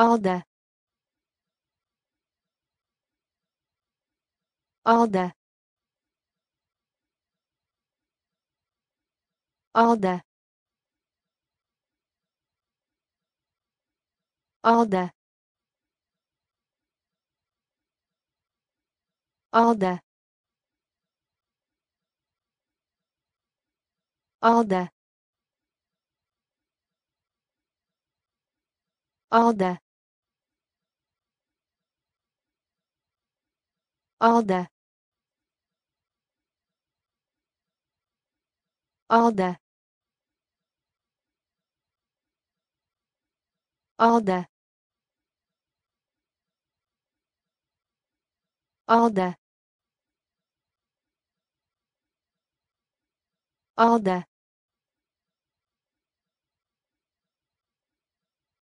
Alda Alda Alda Alda Alda Alda Alda Alda Alda Alda Alda Alda